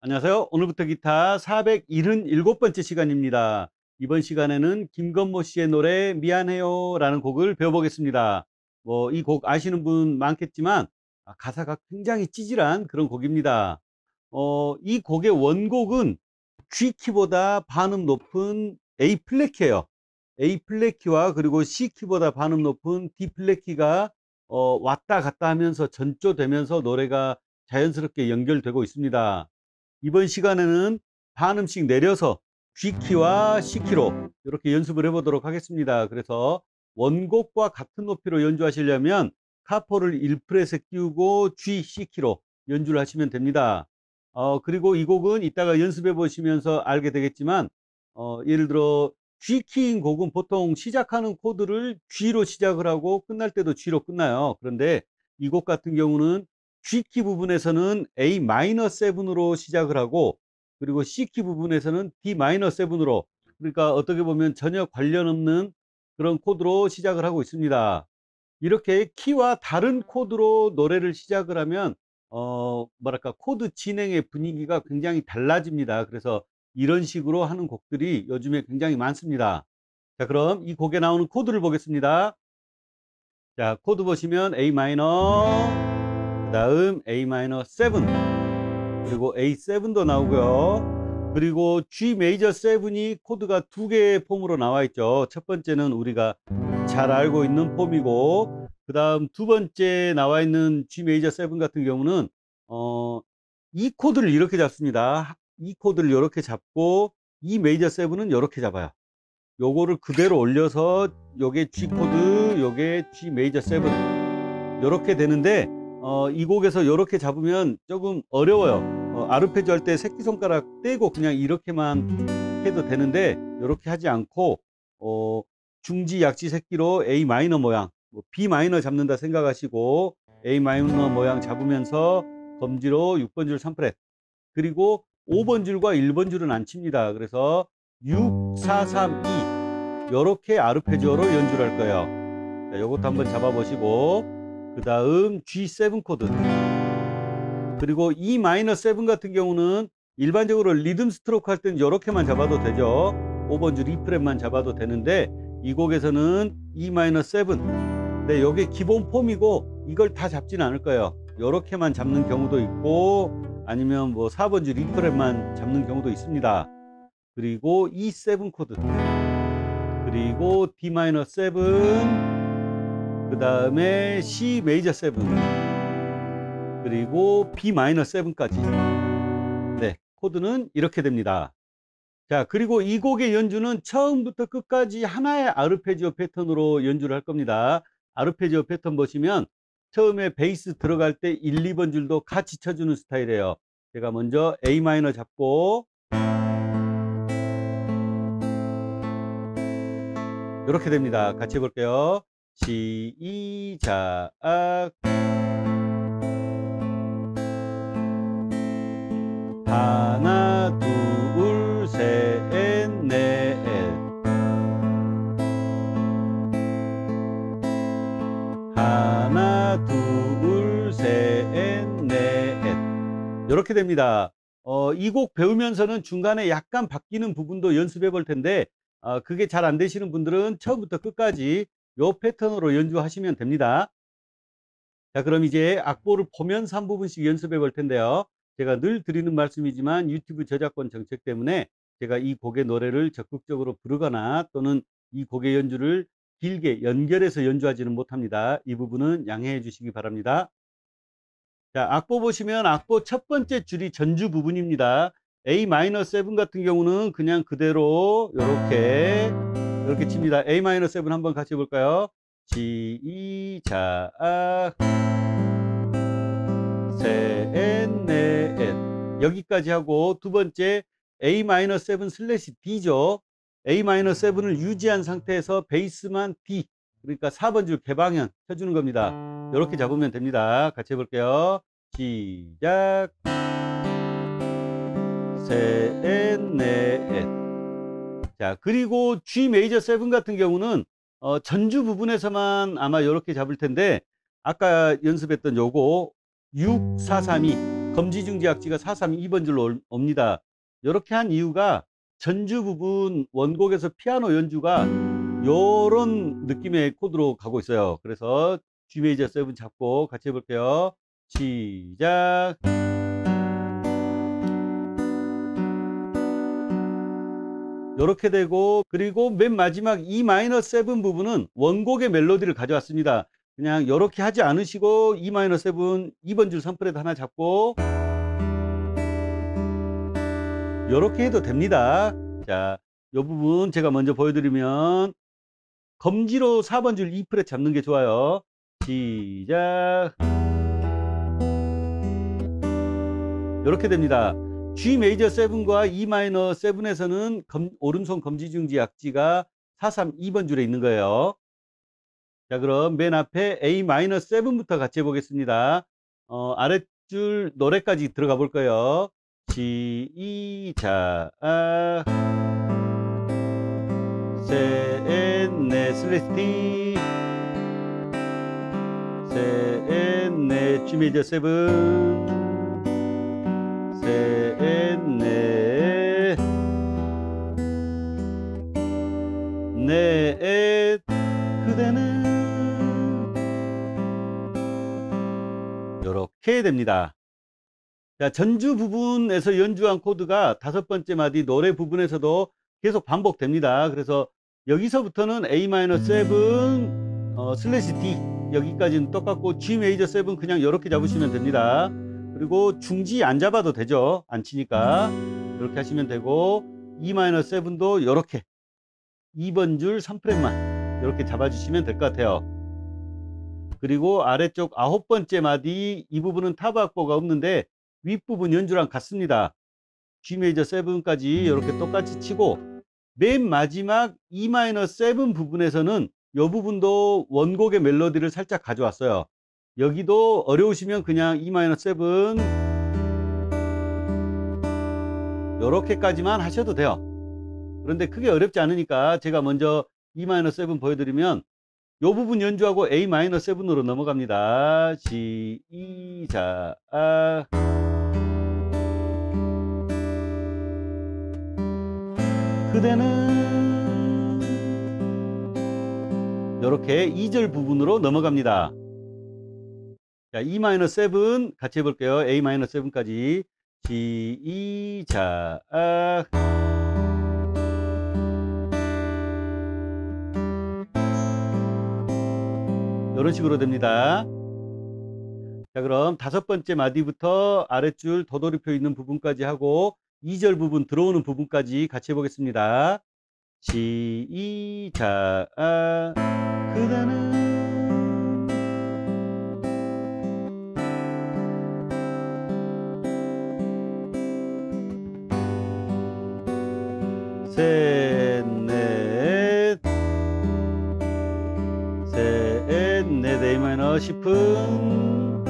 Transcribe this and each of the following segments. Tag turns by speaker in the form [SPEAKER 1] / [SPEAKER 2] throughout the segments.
[SPEAKER 1] 안녕하세요. 오늘부터 기타 477번째 시간입니다. 이번 시간에는 김건모 씨의 노래 미안해요 라는 곡을 배워보겠습니다. 뭐 이 곡 아시는 분 많겠지만 아, 가사가 굉장히 찌질한 그런 곡입니다. 어, 이 곡의 원곡은 G 키보다 반음 높은 A 플랫 키예요. A 플랫 키와 그리고 C 키보다 반음 높은 D 플랫 키가 어, 왔다 갔다 하면서 전조되면서 노래가 자연스럽게 연결되고 있습니다. 이번 시간에는 반음씩 내려서 G키와 C키로 이렇게 연습을 해보도록 하겠습니다. 그래서 원곡과 같은 높이로 연주하시려면 카포를 1프렛에 끼우고 G, C키로 연주를 하시면 됩니다. 어, 그리고 이 곡은 이따가 연습해 보시면서 알게 되겠지만 어, 예를 들어 G키인 곡은 보통 시작하는 코드를 G로 시작을 하고 끝날 때도 G로 끝나요. 그런데 이 곡 같은 경우는 G키 부분에서는 A-7으로 시작을 하고 그리고 C키 부분에서는 D-7으로 그러니까 어떻게 보면 전혀 관련 없는 그런 코드로 시작을 하고 있습니다. 이렇게 키와 다른 코드로 노래를 시작을 하면 어 뭐랄까 코드 진행의 분위기가 굉장히 달라집니다. 그래서 이런 식으로 하는 곡들이 요즘에 굉장히 많습니다. 자 그럼 이 곡에 나오는 코드를 보겠습니다. 자 코드 보시면 A 마이너 그 다음 A-7 그리고 A7도 나오고요. 그리고 G 메이저 7이 코드가 두 개의 폼으로 나와 있죠. 첫 번째는 우리가 잘 알고 있는 폼이고 그 다음 두 번째 나와 있는 G 메이저 7 같은 경우는 어, 이 코드를 이렇게 잡습니다. 이 코드를 이렇게 잡고 이 메이저 7은 이렇게 잡아요. 요거를 그대로 올려서 요게 G 코드 요게 G 메이저 7 이렇게 되는데 어, 이 곡에서 이렇게 잡으면 조금 어려워요. 어, 아르페지오 할 때 새끼손가락 떼고 그냥 이렇게만 해도 되는데 이렇게 하지 않고 어, 중지 약지 새끼로 A 마이너 모양, 뭐 B 마이너 잡는다 생각하시고 A 마이너 모양 잡으면서 검지로 6번 줄 3fret 그리고 5번 줄과 1번 줄은 안 칩니다. 그래서 6, 4, 3, 2 이렇게 아르페지오로 연주를 할 거예요. 자, 이것도 한번 잡아보시고 그 다음 G7 코드. 그리고 E-7 같은 경우는 일반적으로 리듬 스트로크 할 때는 이렇게만 잡아도 되죠. 5번 줄 2fret만 잡아도 되는데 이 곡에서는 E-7 네, 이게 기본 폼이고 이걸 다 잡지는 않을 거예요. 이렇게만 잡는 경우도 있고 아니면 뭐 4번 줄 2fret만 잡는 경우도 있습니다. 그리고 E7 코드. 그리고 D-7 그 다음에 C 메이저 7 그리고 B 마이너 7까지. 네 코드는 이렇게 됩니다. 자 그리고 이 곡의 연주는 처음부터 끝까지 하나의 아르페지오 패턴으로 연주를 할 겁니다. 아르페지오 패턴 보시면 처음에 베이스 들어갈 때 1, 2번 줄도 같이 쳐주는 스타일이에요. 제가 먼저 A 마이너 잡고 이렇게 됩니다. 같이 해볼게요 시작. 하나 둘 셋 넷. 하나 둘 셋 넷. 이렇게 됩니다. 어, 이 곡 배우면서는 중간에 약간 바뀌는 부분도 연습해 볼 텐데 어, 그게 잘 안 되시는 분들은 처음부터 끝까지 요 패턴으로 연주하시면 됩니다. 자, 그럼 이제 악보를 보면서 한 부분씩 연습해 볼 텐데요. 제가 늘 드리는 말씀이지만 유튜브 저작권 정책 때문에 제가 이 곡의 노래를 적극적으로 부르거나 또는 이 곡의 연주를 길게 연결해서 연주하지는 못합니다. 이 부분은 양해해 주시기 바랍니다. 자, 악보 보시면 악보 첫 번째 줄이 전주 부분입니다. A-7 같은 경우는 그냥 그대로 이렇게 이렇게 칩니다. A-7 한번 같이 해볼까요? 시작 셋, 넷 여기까지 하고 두 번째 A-7 slash D죠. A-7을 유지한 상태에서 베이스만 D 그러니까 4번 줄 개방현 쳐주는 겁니다. 이렇게 잡으면 됩니다. 같이 해볼게요. 시작 셋, 넷 자, 그리고 G 메이저 7 같은 경우는 어, 전주 부분에서만 아마 이렇게 잡을 텐데 아까 연습했던 요거 6, 4, 3, 2 검지중지 악지가 4, 3, 2번 줄로 올- 옵니다. 이렇게 한 이유가 전주 부분 원곡에서 피아노 연주가 요런 느낌의 코드로 가고 있어요. 그래서 G 메이저 7 잡고 같이 해볼게요. 시작. 이렇게 되고 그리고 맨 마지막 E 마이너 7 부분은 원곡의 멜로디를 가져왔습니다. 그냥 이렇게 하지 않으시고 E 마이너 7 2번 줄 3프렛 하나 잡고 이렇게 해도 됩니다. 자, 이 부분 제가 먼저 보여드리면 검지로 4번 줄 2프렛 잡는 게 좋아요. 시작. 이렇게 됩니다. G 메이저 7과 E 마이너 7에서는 검, 오른손 검지 중지 악지가 4, 3, 2번 줄에 있는 거예요. 자, 그럼 맨 앞에 A 마이너 7부터 같이 해보겠습니다. 어, 아랫줄 노래까지 들어가 볼 거예요. 시작. 셋넷 슬래스티 셋넷 G 메이저 7 셋넷 넷 그대는 이렇게 됩니다. 자, 전주 부분에서 연주한 코드가 다섯 번째 마디 노래 부분에서도 계속 반복됩니다. 그래서 여기서부터는 A-7 어, slash D 여기까지는 똑같고 G 메이저 7 그냥 이렇게 잡으시면 됩니다. 그리고 중지 안 잡아도 되죠. 안 치니까 이렇게 하시면 되고 E-7도 이렇게 2번 줄 3프렛만 이렇게 잡아주시면 될 것 같아요. 그리고 아래쪽 아홉 번째 마디 이 부분은 타브 악보가 없는데 윗부분 연주랑 같습니다. G 메이저 7까지 이렇게 똑같이 치고 맨 마지막 E-7 부분에서는 이 부분도 원곡의 멜로디를 살짝 가져왔어요. 여기도 어려우시면 그냥 E-7 이렇게까지만 하셔도 돼요. 그런데 크게 어렵지 않으니까 제가 먼저 E-7 보여드리면 이 부분 연주하고 A-7으로 넘어갑니다. 시작. 그대는 이렇게 2절 부분으로 넘어갑니다. 자, E-7 같이 해볼게요. A-7까지 시작. 이런 식으로 됩니다. 자, 그럼 다섯 번째 마디부터 아랫줄 도돌이표 있는 부분까지 하고 2절 부분 들어오는 부분까지 같이 해보겠습니다. 시작. 그대는 셋넷. 셋넷. A 마이너 10분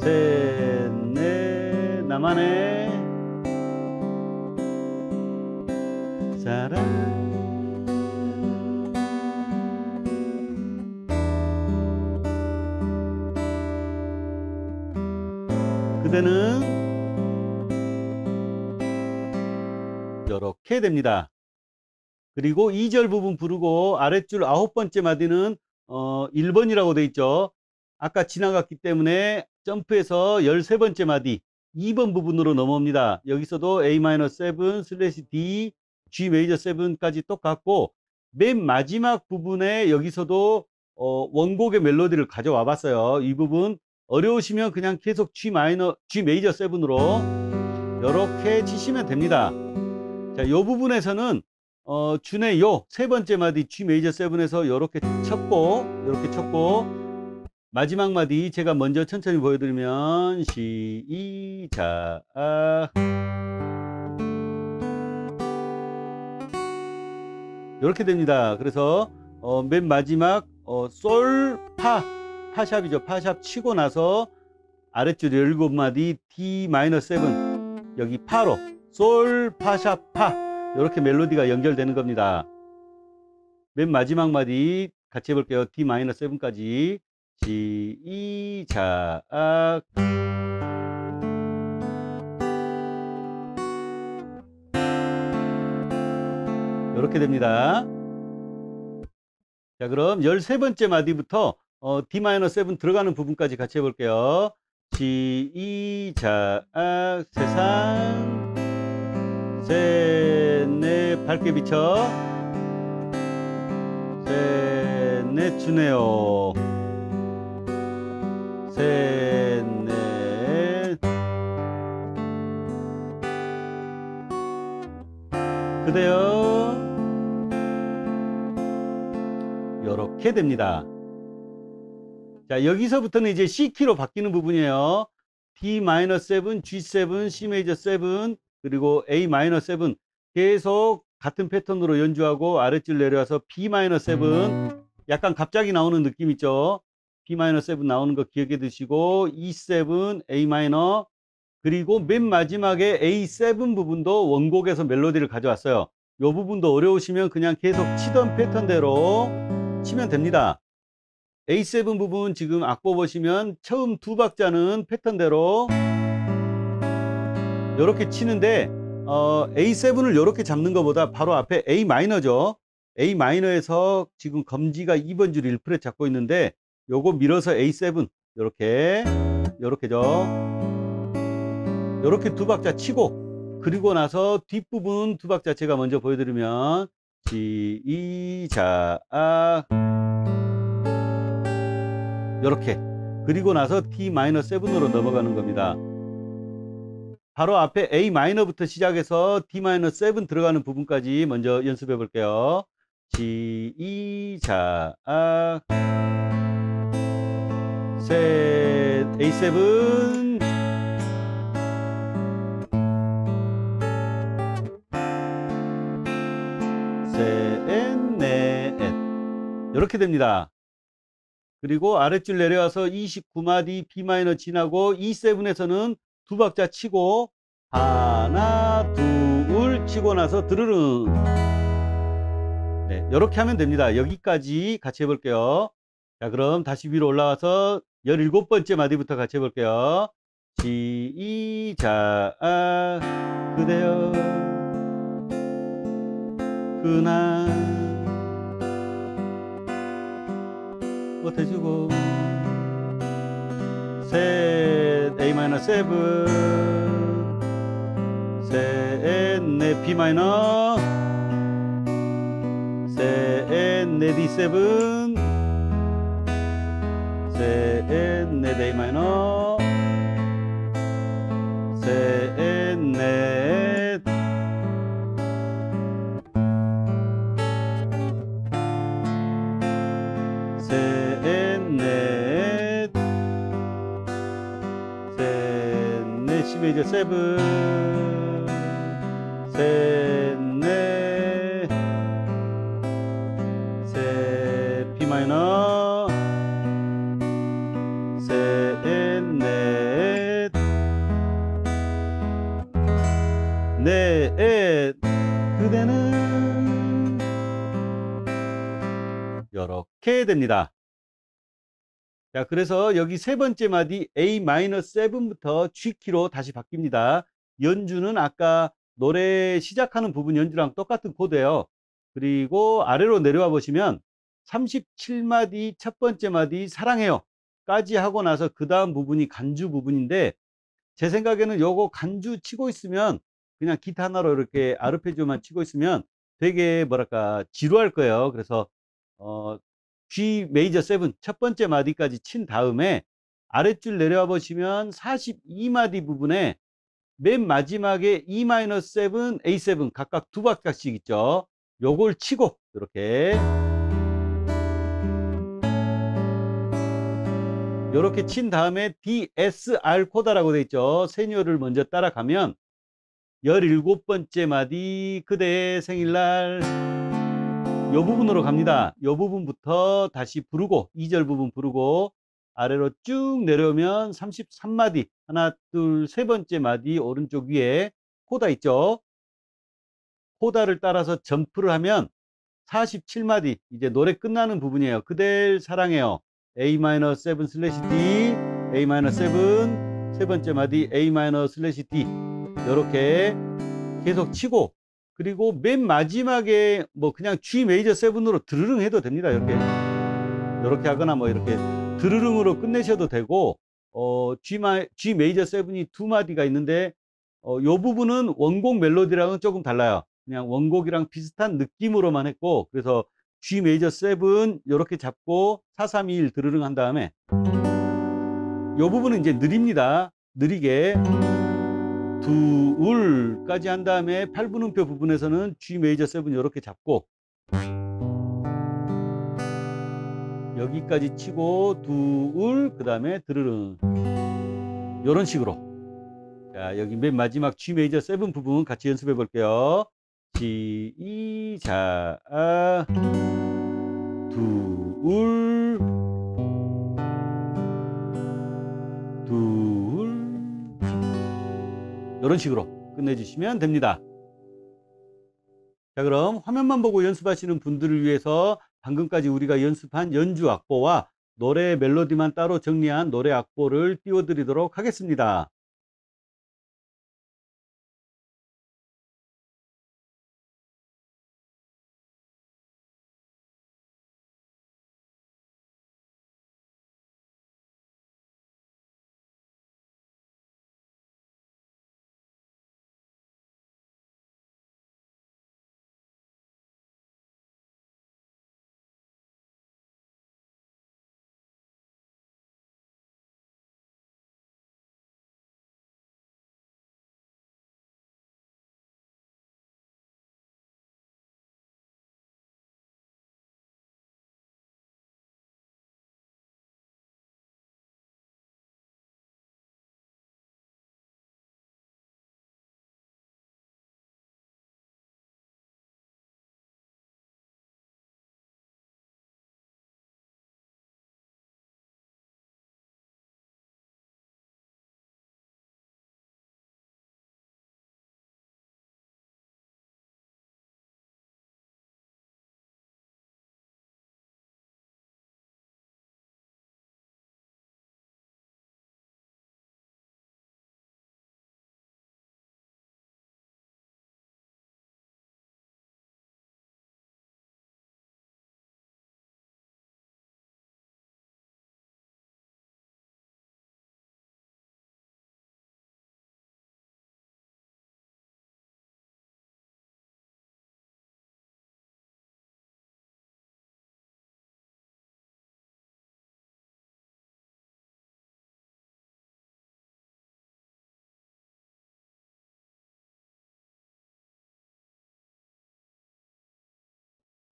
[SPEAKER 1] 셋넷. 나만의 됩니다. 그리고 2절 부분 부르고 아랫줄 아홉 번째 마디는 어 1번이라고 돼 있죠. 아까 지나갔기 때문에 점프해서 13번째 마디 2번 부분으로 넘어옵니다. 여기서도 A-7 slash D G 메이저 7까지 똑같고 맨 마지막 부분에 여기서도 어 원곡의 멜로디를 가져와 봤어요. 이 부분 어려우시면 그냥 계속 G 마이너 G 메이저 7으로 이렇게 치시면 됩니다. 자, 이 부분에서는 어, 준의 요 세 번째 마디 G 메이저 7에서 이렇게 쳤고 이렇게 쳤고 마지막 마디 제가 먼저 천천히 보여드리면 시작 이렇게 됩니다. 그래서 어, 맨 마지막 어, 솔, 파, 파샵이죠. 파샵 치고 나서 아랫줄 일곱 마디 D 마이너 7 여기 파로 솔파샤파 이렇게 멜로디가 연결되는 겁니다. 맨 마지막 마디 같이 해볼게요. D-7까지 시작 이렇게 됩니다. 자 그럼 13번째 마디부터 어, D-7 들어가는 부분까지 같이 해볼게요. 지, 이, 자, 악, 세상 셋, 넷, 밝게 비춰, 셋, 넷, 주네요. 셋, 넷, 그대요. 이렇게 됩니다. 자, 여기서부터는 이제 C키로 바뀌는 부분이에요. D-7, G7, C 메이저 7, 그리고 A-7 계속 같은 패턴으로 연주하고 아랫줄 내려와서 B-7 약간 갑자기 나오는 느낌 있죠? B-7 나오는 거 기억해 두시고 E7, A 그리고 맨 마지막에 A7 부분도 원곡에서 멜로디를 가져왔어요. 이 부분도 어려우시면 그냥 계속 치던 패턴대로 치면 됩니다. A7 부분 지금 악보 보시면 처음 두 박자는 패턴대로 이렇게 치는데 어, A7을 이렇게 잡는 것보다 바로 앞에 A 마이너죠. A 마이너에서 지금 검지가 2번 줄 1프렛 잡고 있는데 요거 밀어서 A7 이렇게 이렇게죠. 이렇게 두 박자 치고 그리고 나서 뒷부분 두 박자 제가 먼저 보여드리면 시작 이렇게 그리고 나서 D-7으로 넘어가는 겁니다. 바로 앞에 A 마이너부터 시작해서 D-7 들어가는 부분까지 먼저 연습해 볼게요. 시작 셋 A7 셋 넷 이렇게 됩니다. 그리고 아랫줄 내려와서 29마디 B 마이너 지나고 E7에서는 두 박자 치고 하나 둘 치고 나서 드르릉. 네 이렇게 하면 됩니다. 여기까지 같이 해볼게요. 자 그럼 다시 위로 올라와서 17번째 마디부터 같이 해볼게요. 시작 그대여. 그날 못해주고 셋 A 마이너 세븐 셋넷 B 마이너 셋 이저 세븐 셋 B 마이너 셋넷 넷 그대는 이렇게 됩니다. 자, 그래서 여기 세 번째 마디 A-7부터 G키로 다시 바뀝니다. 연주는 아까 노래 시작하는 부분 연주랑 똑같은 코드예요. 그리고 아래로 내려와 보시면 37마디 첫 번째 마디 사랑해요 까지 하고 나서 그 다음 부분이 간주 부분인데 제 생각에는 요거 간주 치고 있으면 그냥 기타 하나로 이렇게 아르페지오만 치고 있으면 되게 뭐랄까 지루할 거예요. 그래서 어, G 메이저 7 첫 번째 마디까지 친 다음에 아랫줄 내려와 보시면 42마디 부분에 맨 마지막에 E 마이너 7, A7 각각 두 박자씩 있죠. 요걸 치고 이렇게 이렇게 친 다음에 DSR 코다라고 되어 있죠. 세뇨를 먼저 따라가면 17번째 마디 그대의 생일날 요 부분으로 갑니다. 요 부분부터 다시 부르고 2절 부분 부르고 아래로 쭉 내려오면 33마디 하나 둘 세 번째 마디 오른쪽 위에 코다 있죠. 코다를 따라서 점프를 하면 47마디 이제 노래 끝나는 부분이에요. 그댈 사랑해요. A-7 slash D A-7 세 번째 마디 A- slash D 이렇게 계속 치고 그리고 맨 마지막에 뭐 그냥 G 메이저 seven으로 드르릉 해도 됩니다. 이렇게. 이렇게 하거나 뭐 이렇게 드르릉으로 끝내셔도 되고 어 G 마 G 메이저 세븐이 두 마디가 있는데 어 요 부분은 원곡 멜로디랑은 조금 달라요. 그냥 원곡이랑 비슷한 느낌으로만 했고 그래서 G major seven 요렇게 잡고 4 3 2 1 드르릉 한 다음에 요 부분은 이제 느립니다. 느리게 둘까지 한 다음에 8분음표 부분에서는 G major seven 요렇게 잡고 여기까지 치고 둘 그다음에 드르릉. 요런 식으로. 자 여기 맨 마지막 G 메이저 세븐 부분 같이 연습해 볼게요. 시작. 둘둘 이런 식으로 끝내주시면 됩니다. 자 그럼 화면만 보고 연습하시는 분들을 위해서 방금까지 우리가 연습한 연주 악보와 노래 멜로디만 따로 정리한 노래 악보를 띄워드리도록 하겠습니다.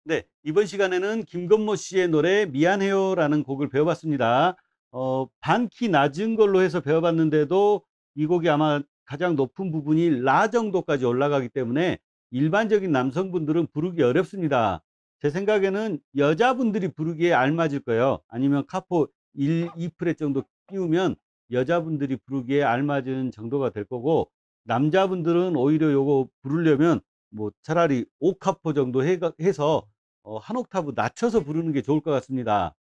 [SPEAKER 1] 네, 이번 시간에는 김건모 씨의 노래 미안해요라는 곡을 배워봤습니다. 어, 반키 낮은 걸로 해서 배워봤는데도 이 곡이 아마 가장 높은 부분이 라 정도까지 올라가기 때문에 일반적인 남성분들은 부르기 어렵습니다. 제 생각에는 여자분들이 부르기에 알맞을 거예요. 아니면 카포 1, 2프렛 정도 끼우면 여자분들이 부르기에 알맞은 정도가 될 거고 남자분들은 오히려 요거 부르려면 뭐 차라리 5카포 정도 해, 해서 어, 한 옥타브 낮춰서 부르는 게 좋을 것 같습니다.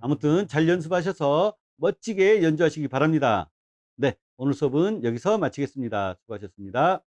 [SPEAKER 1] 아무튼 잘 연습하셔서 멋지게 연주하시기 바랍니다. 네, 오늘 수업은 여기서 마치겠습니다. 수고하셨습니다.